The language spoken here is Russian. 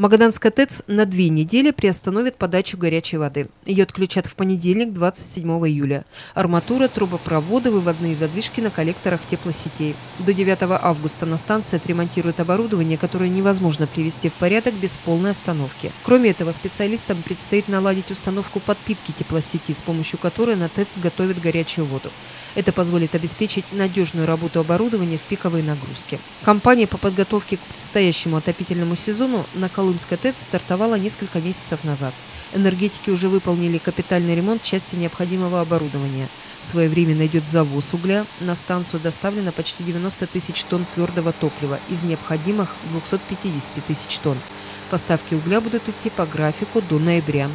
Магаданская ТЭЦ на две недели приостановит подачу горячей воды. Ее отключат в понедельник, 27 июля. Арматура, трубопроводы, выводные задвижки на коллекторах теплосетей. До 9 августа на станции отремонтируют оборудование, которое невозможно привести в порядок без полной остановки. Кроме этого, специалистам предстоит наладить установку подпитки теплосети, с помощью которой на ТЭЦ готовят горячую воду. Это позволит обеспечить надежную работу оборудования в пиковые нагрузки. Компания по подготовке к предстоящему отопительному сезону на Колымской ТЭЦ стартовала несколько месяцев назад. Энергетики уже выполнили капитальный ремонт части необходимого оборудования. Своевременно идет завоз угля. На станцию доставлено почти 90 тысяч тонн твердого топлива из необходимых 250 тысяч тонн. Поставки угля будут идти по графику до ноября.